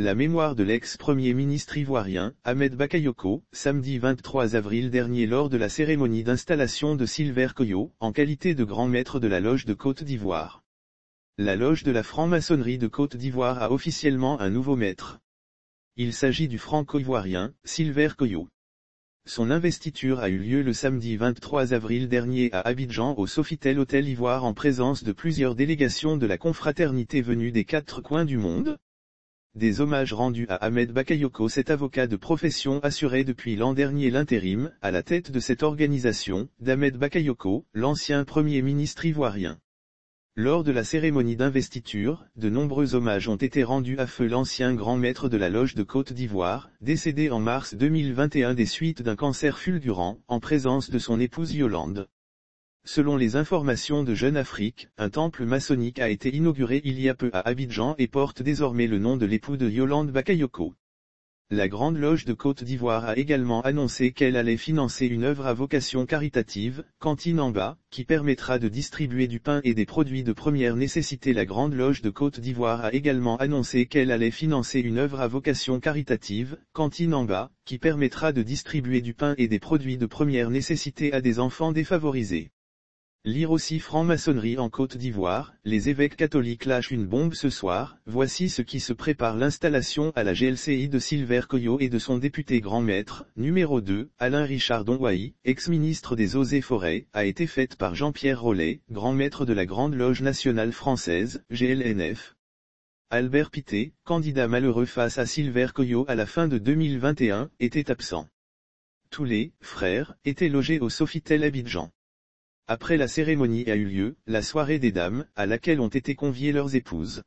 La mémoire de l'ex-premier ministre ivoirien, Ahmed Bakayoko, samedi 23 avril dernier lors de la cérémonie d'installation de Silver Koyo, en qualité de grand maître de la loge de Côte d'Ivoire. La loge de la franc-maçonnerie de Côte d'Ivoire a officiellement un nouveau maître. Il s'agit du franco-ivoirien, Silver Koyo. Son investiture a eu lieu le samedi 23 avril dernier à Abidjan au Sofitel Hôtel Ivoire en présence de plusieurs délégations de la confraternité venues des quatre coins du monde, des hommages rendus à Ahmed Bakayoko cet avocat de profession assuré depuis l'an dernier l'intérim, à la tête de cette organisation, d'Ahmed Bakayoko, l'ancien premier ministre ivoirien. Lors de la cérémonie d'investiture, de nombreux hommages ont été rendus à feu l'ancien grand maître de la loge de Côte d'Ivoire, décédé en mars 2021 des suites d'un cancer fulgurant, en présence de son épouse Yolande. Selon les informations de Jeune Afrique, un temple maçonnique a été inauguré il y a peu à Abidjan et porte désormais le nom de l'époux de Yolande Bakayoko. La Grande Loge de Côte d'Ivoire a également annoncé qu'elle allait financer une œuvre à vocation caritative, Cantine en bas, qui permettra de distribuer du pain et des produits de première nécessité. La Grande Loge de Côte d'Ivoire a également annoncé qu'elle allait financer une œuvre à vocation caritative, Cantine en bas, qui permettra de distribuer du pain et des produits de première nécessité à des enfants défavorisés. Lire aussi franc-maçonnerie en Côte d'Ivoire, les évêques catholiques lâchent une bombe ce soir, voici ce qui se prépare l'installation à la GLCI de Silver Coyo et de son député grand maître, numéro 2, Alain Richard Donwaï, ex-ministre des Eaux et Forêts, a été faite par Jean-Pierre Rollet, grand maître de la Grande Loge nationale française, GLNF. Albert Pité, candidat malheureux face à Silver Coyo à la fin de 2021, était absent. Tous les frères étaient logés au Sofitel Abidjan. Après la cérémonie a eu lieu, la soirée des dames, à laquelle ont été conviées leurs épouses.